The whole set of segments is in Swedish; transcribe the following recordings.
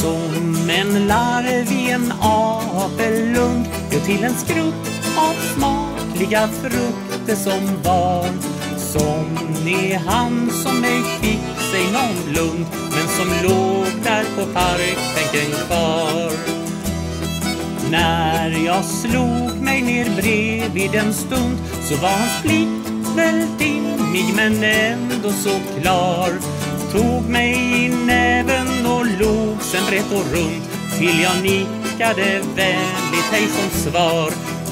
Som en larv i en apelund gör till en skrutt av smakliga frukter som var som är han som ej fick sig någon lugn men som låg där på parkbänken kvar. När jag slog mig ner bredvid en stund så var hans blick väl dimmig men ändå så klar. Tog mig i näven sen brett och runt till jag nickade vänligt hej som svar.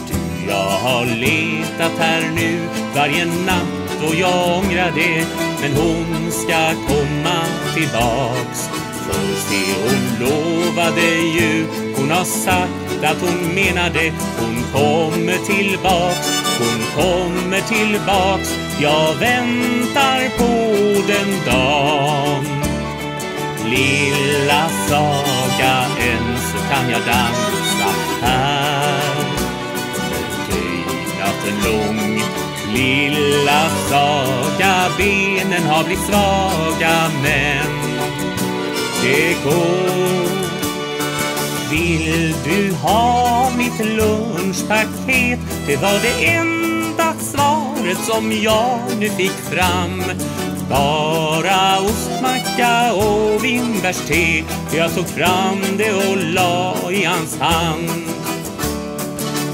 Du, jag har letat här nu varje natt och jag ångrar det men hon ska komma tillbaks. För se, hon lovade ju, hon har sagt att hon menade hon kommer tillbaks, hon kommer tillbaks. Jag väntar på den dagen. Lilla saga, än så kan jag dansa här. Med natten lång, lilla saga, benen har blivit svaga men det går. Vill du ha mitt lunchpaket? Det var det enda svaret som jag nu fick fram. Bara ostmacka och vinbärste. Jag tog fram det och la i hans hand.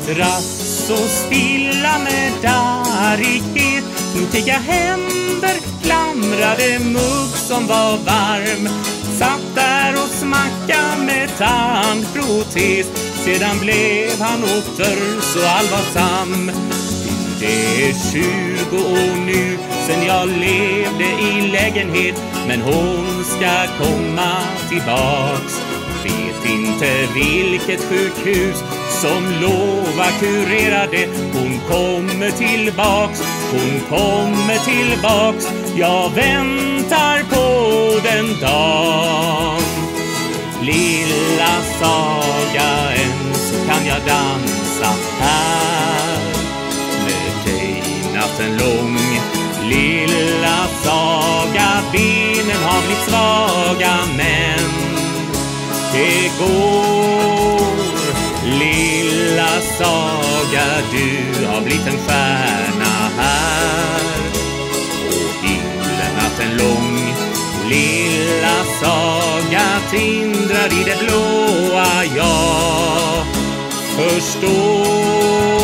Rass och stilla med darrighet fick jag händer, klamrade mugg som var varm. Satt där och smacka med tandprotes. Sedan blev han åter så allvarsam. Det är tjugo år nu sen jag levde i lägenhet men hon ska komma tillbaks. Vet inte vilket sjukhus som lovar kurera det. Hon kommer tillbaks, hon kommer tillbaks. Jag väntar på den dagen. Lilla saga, än så kan jag dansa här väldigt svaga men det går. Lilla saga, du har blivit en stjärna här. Och himlen natten lång. Lilla saga tindrar i det blåa. Jag förstår.